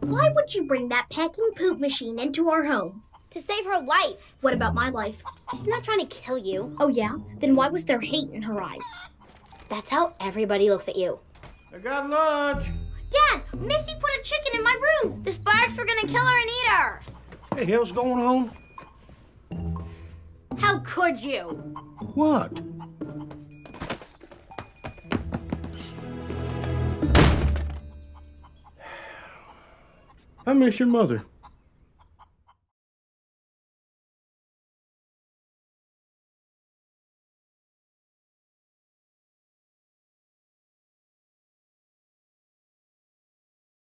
Why would you bring that packing poop machine into our home? To save her life. What about my life? She's not trying to kill you. Oh, yeah? Then why was there hate in her eyes? That's how everybody looks at you. I got lunch. Dad, Missy put a chicken in my room. The Sparks were gonna kill her and eat her. What the hell's going on? How could you? What? I miss your mother.